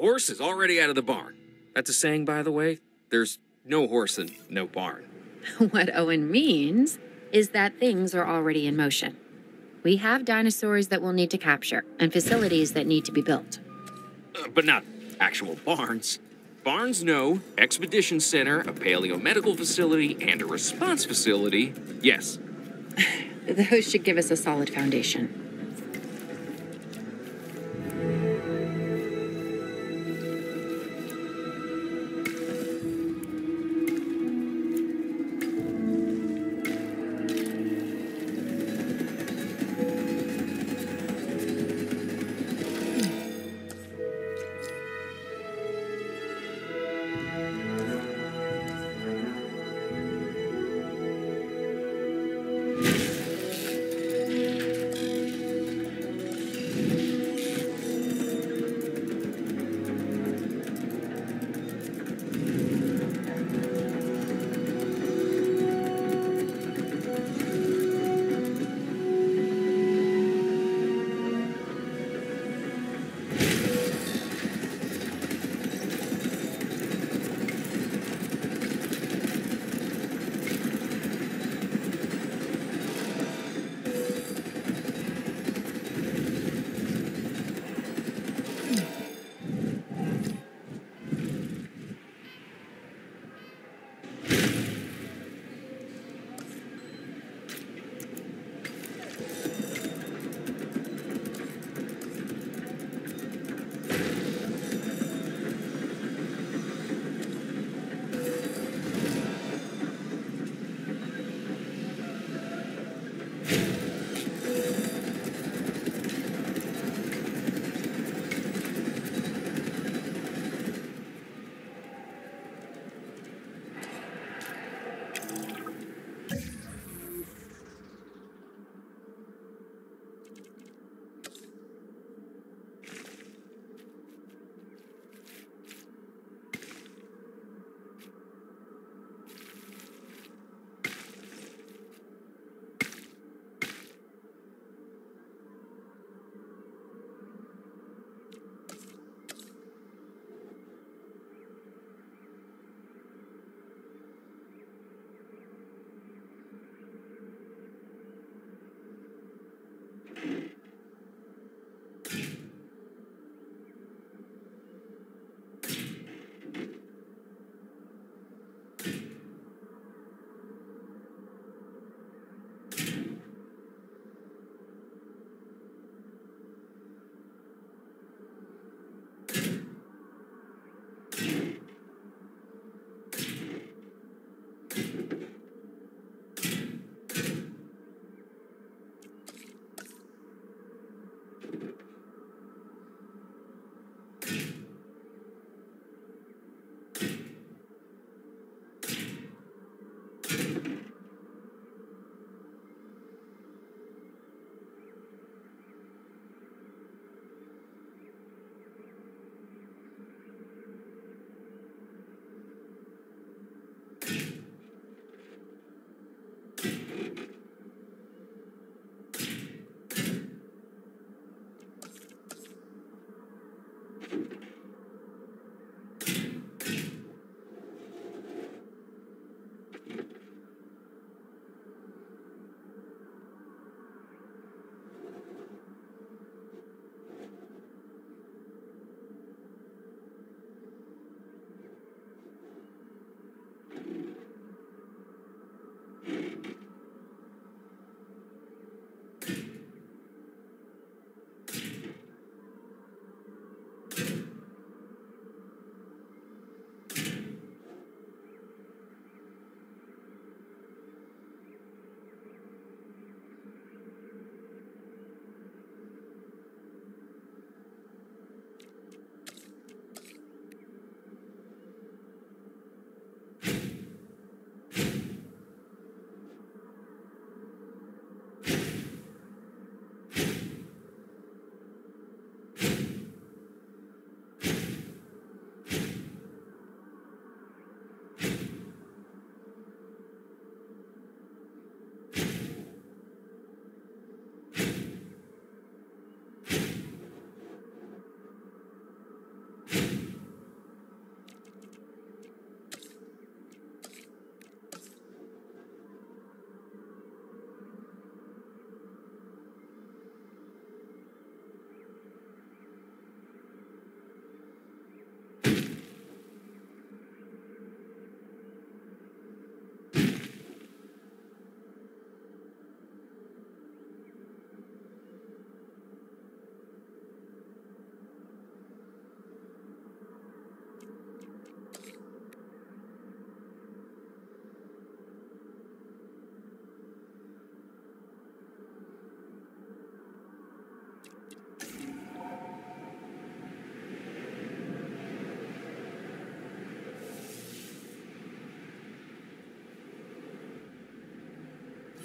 Horse is already out of the barn. That's a saying, by the way. There's no horse and no barn. what Owen means is that things are already in motion. We have dinosaurs that we'll need to capture and facilities that need to be built. Uh, but not actual barns. Barns no, expedition center, a paleomedical facility, and a response facility. Yes. Those should give us a solid foundation.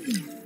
How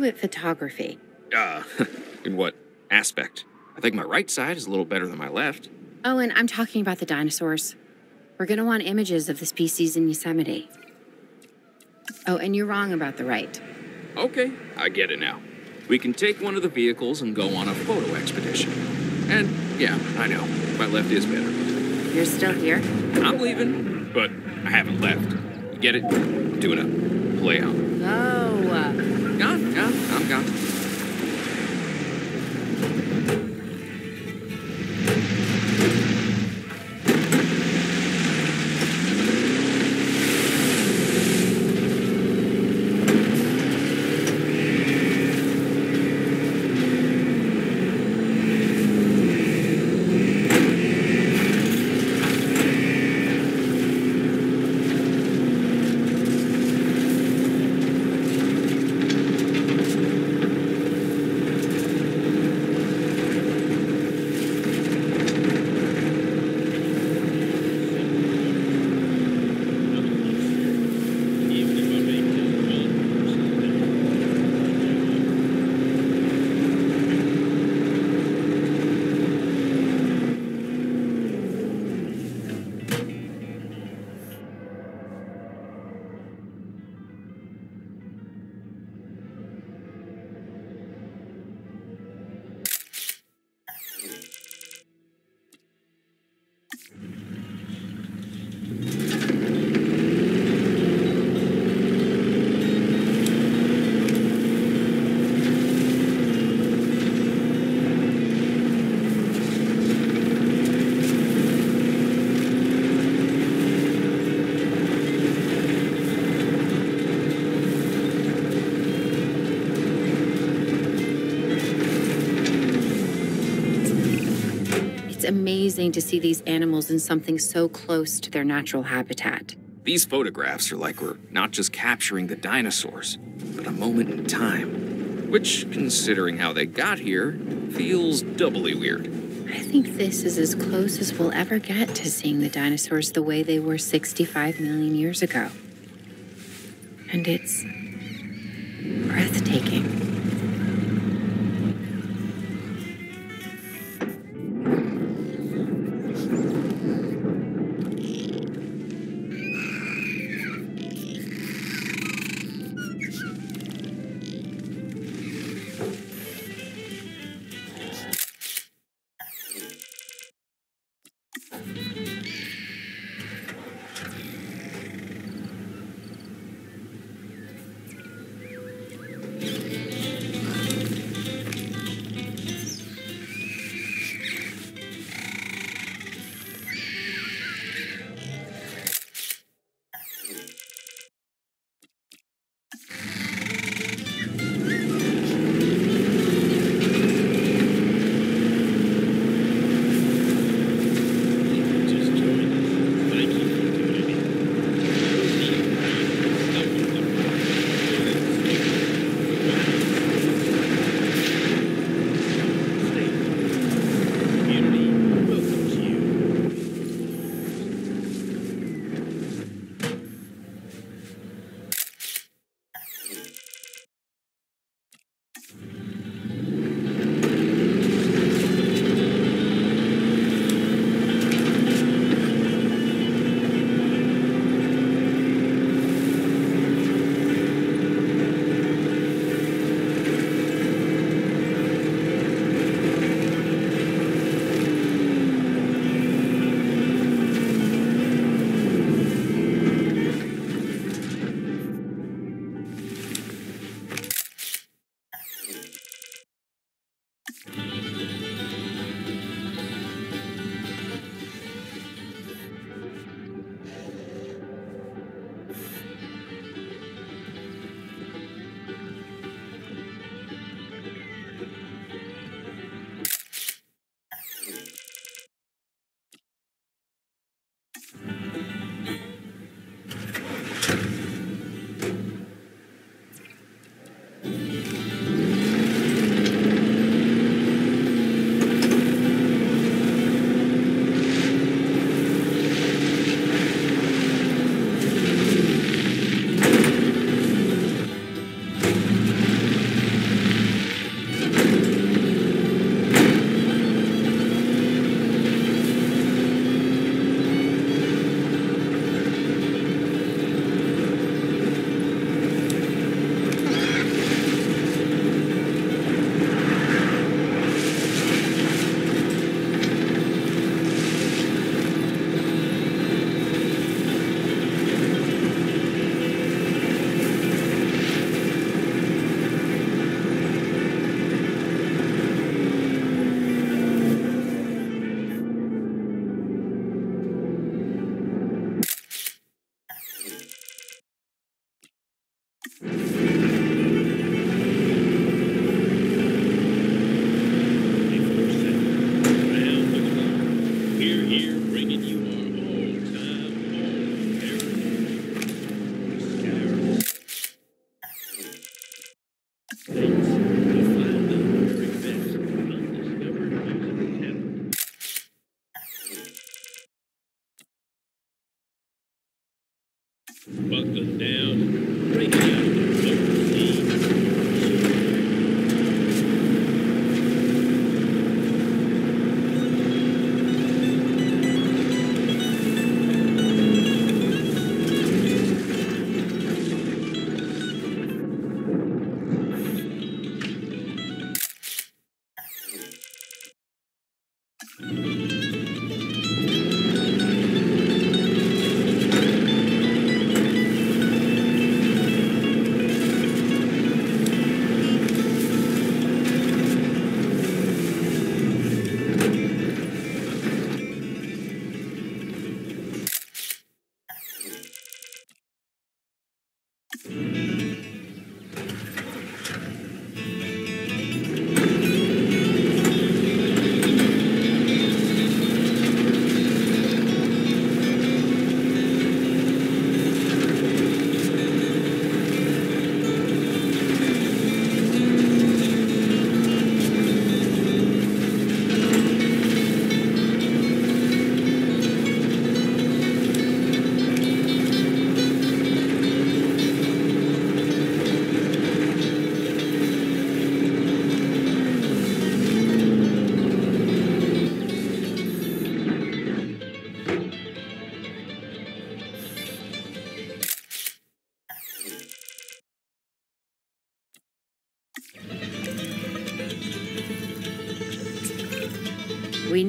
you at photography? Uh, in what aspect? I think my right side is a little better than my left. Oh, and I'm talking about the dinosaurs. We're gonna want images of the species in Yosemite. Oh, and you're wrong about the right. Okay, I get it now. We can take one of the vehicles and go on a photo expedition. And yeah, I know, my left is better. You're still here? I'm leaving, but I haven't left. You get it? Doing a play out. Oh, amazing to see these animals in something so close to their natural habitat. These photographs are like we're not just capturing the dinosaurs, but a moment in time. Which, considering how they got here, feels doubly weird. I think this is as close as we'll ever get to seeing the dinosaurs the way they were 65 million years ago. And it's breathtaking.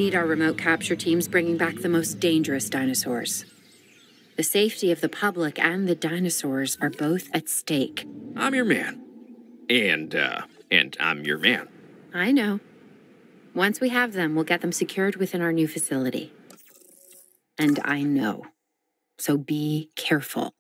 Need our remote capture teams bringing back the most dangerous dinosaurs. The safety of the public and the dinosaurs are both at stake. I'm your man. And, uh, and I'm your man. I know. Once we have them, we'll get them secured within our new facility. And I know. So be careful.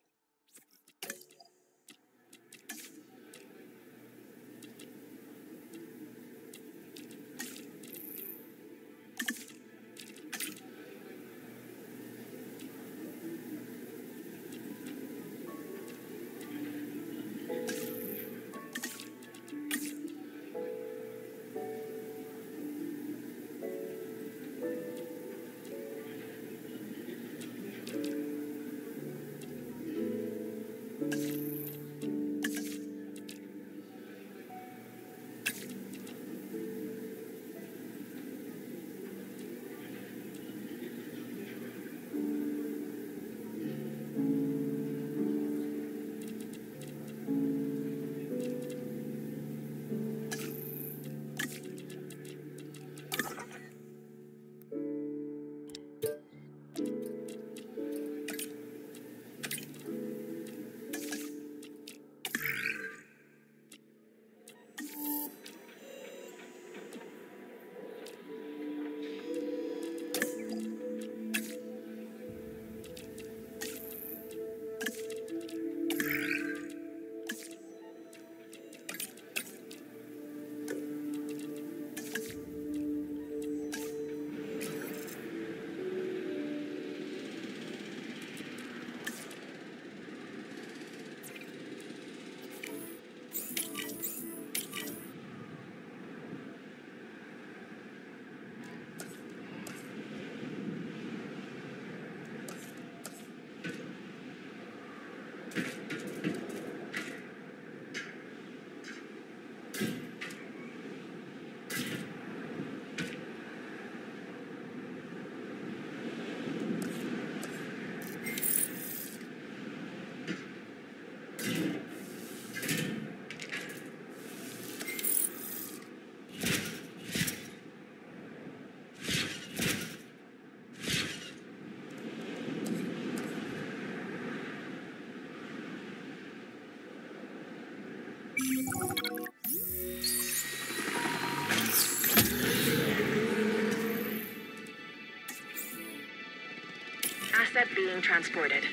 Being transported.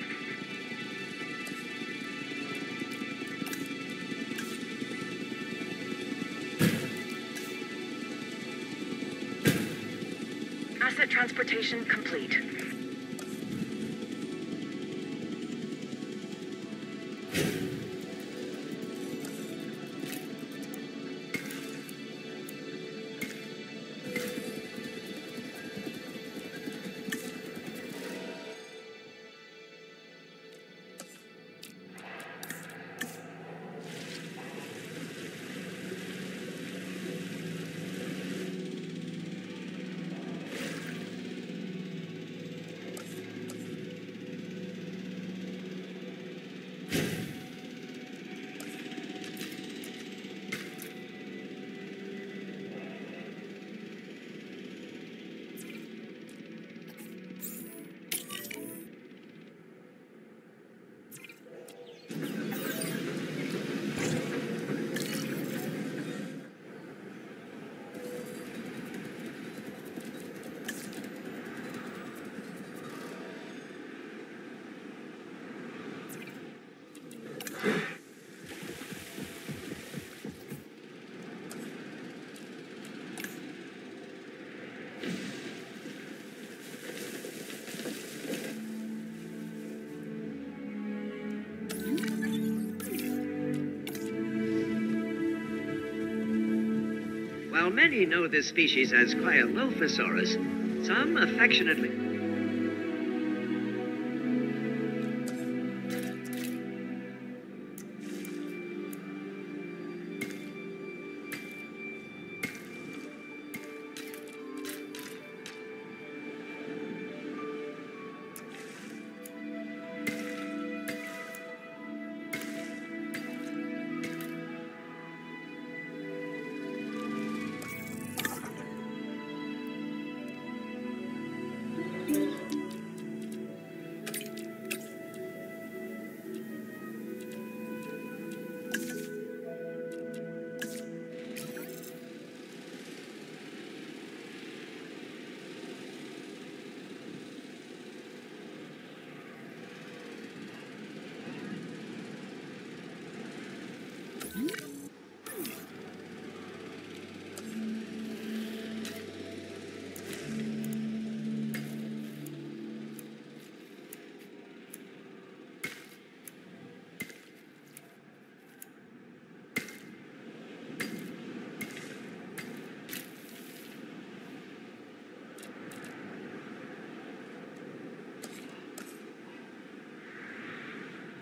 Asset transportation complete. While many know this species as Cryolophosaurus, some affectionately.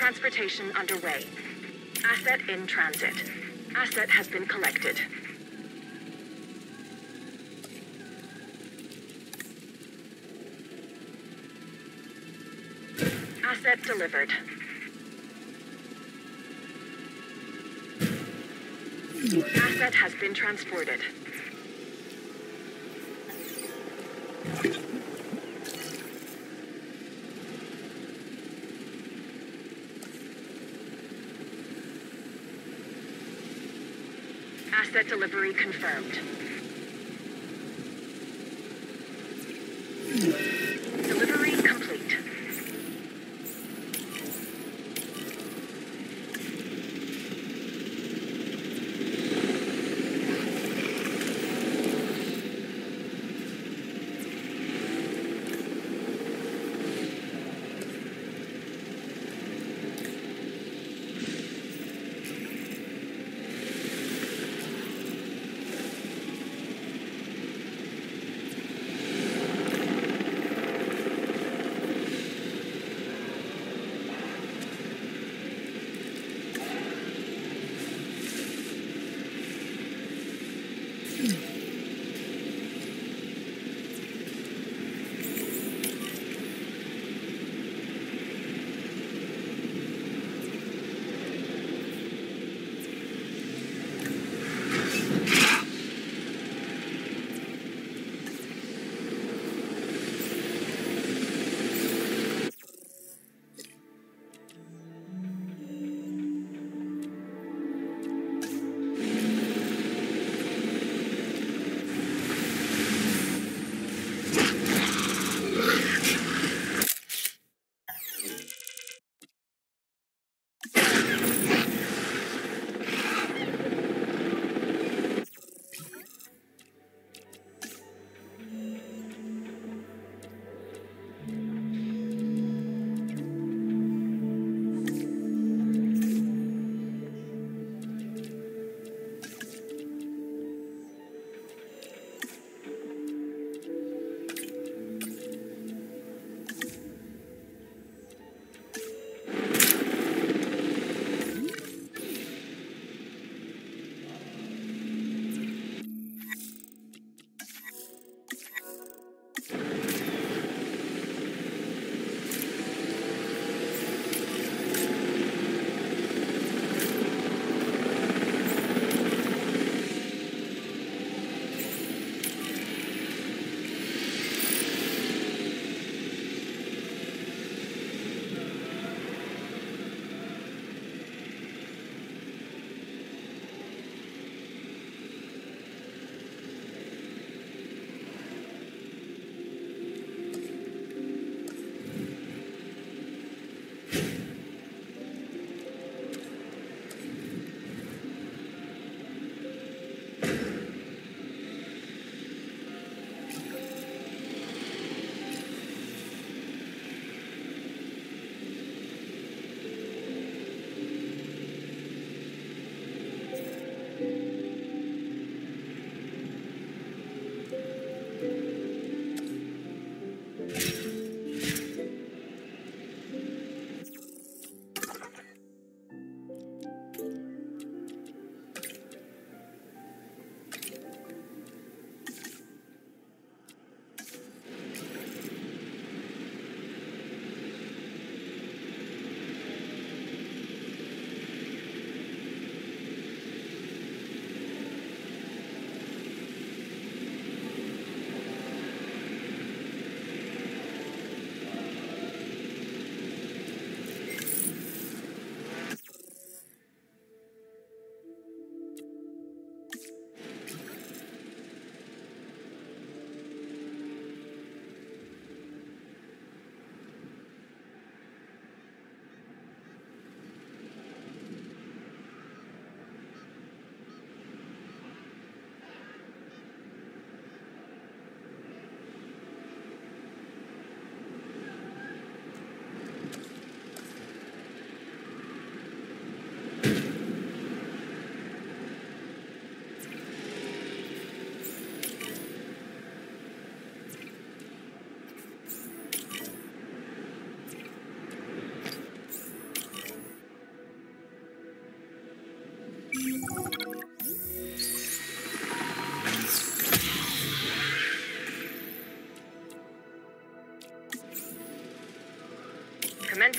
Transportation underway. Asset in transit. Asset has been collected. Asset delivered. Asset has been transported. Asset delivery confirmed.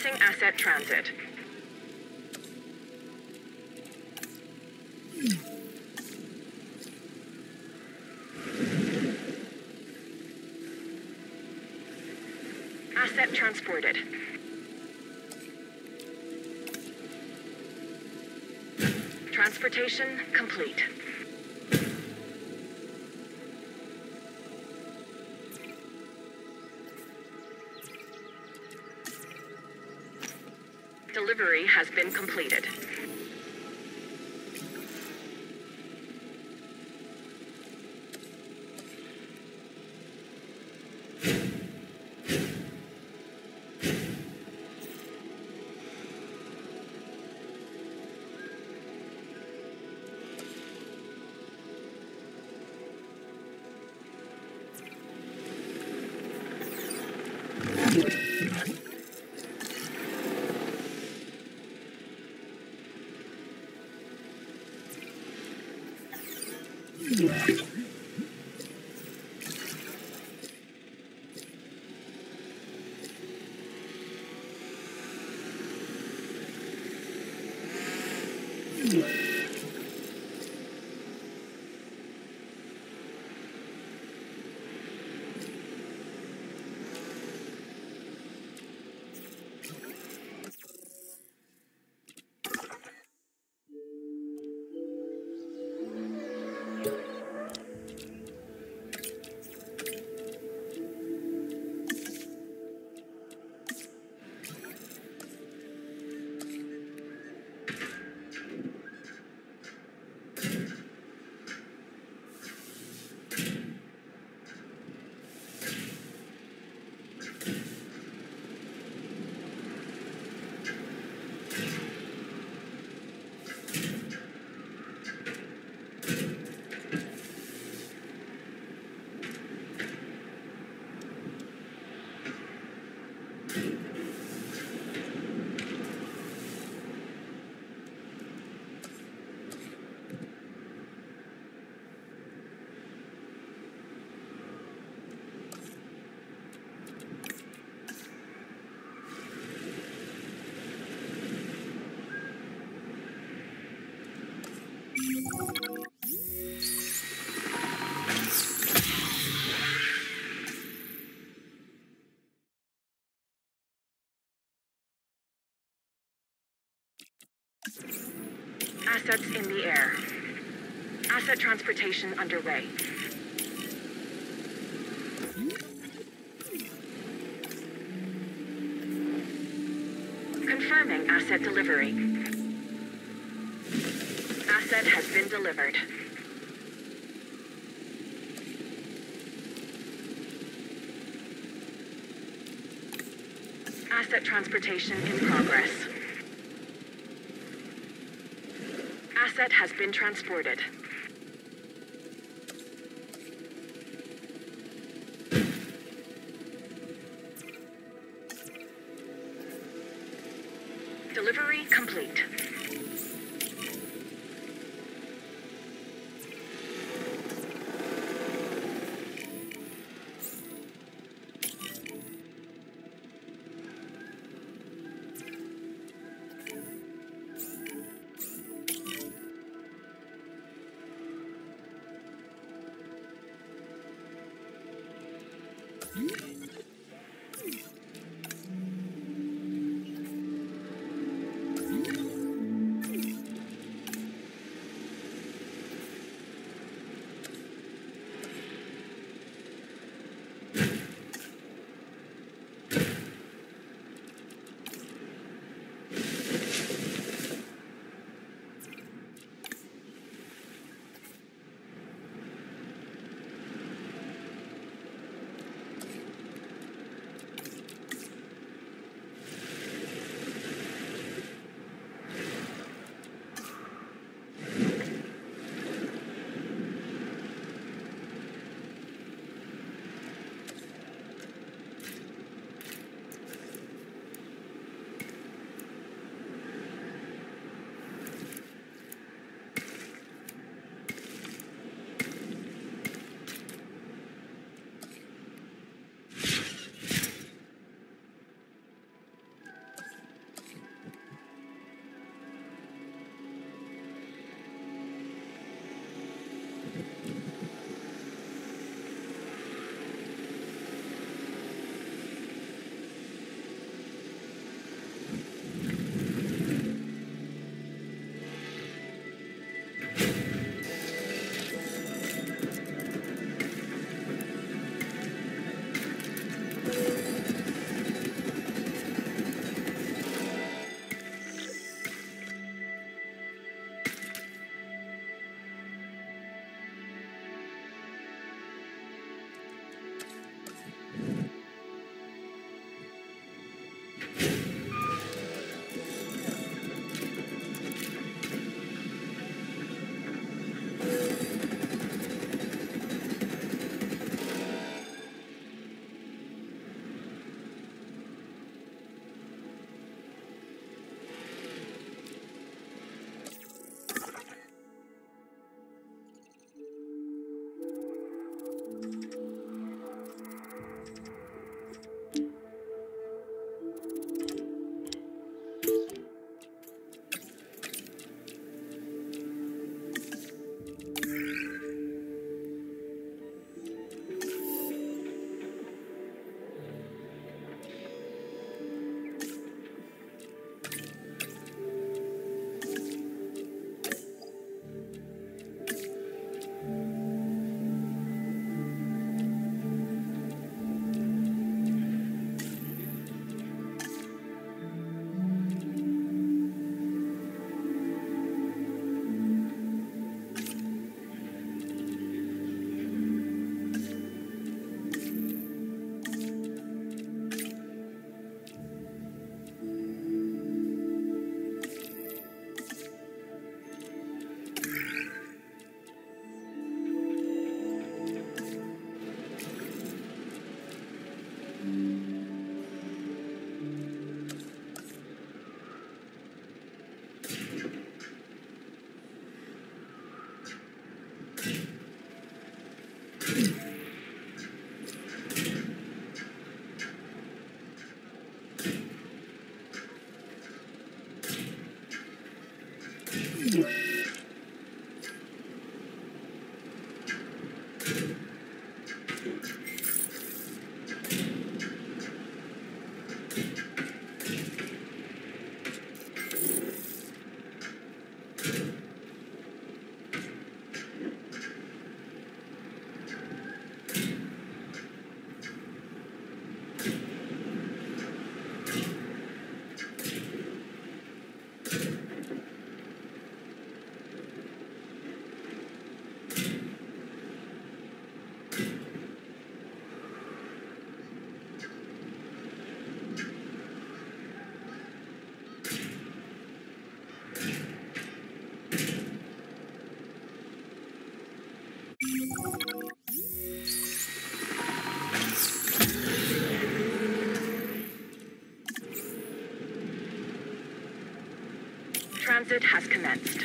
Commencing asset transit. Asset transported. Transportation complete. Has been completed. Assets in the air. Asset transportation underway. Confirming asset delivery. Asset has been delivered. Asset transportation in progress. Asset has been transported. Has commenced.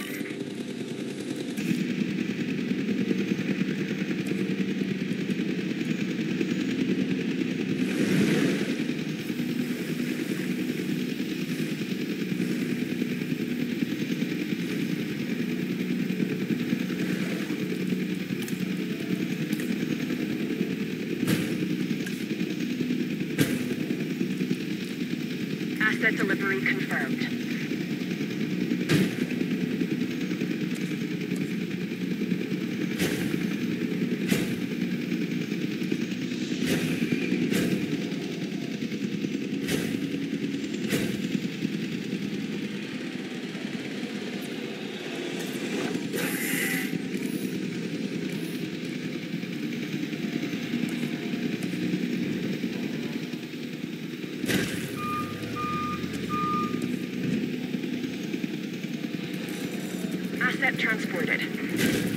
Asset delivery confirmed. Asset transported.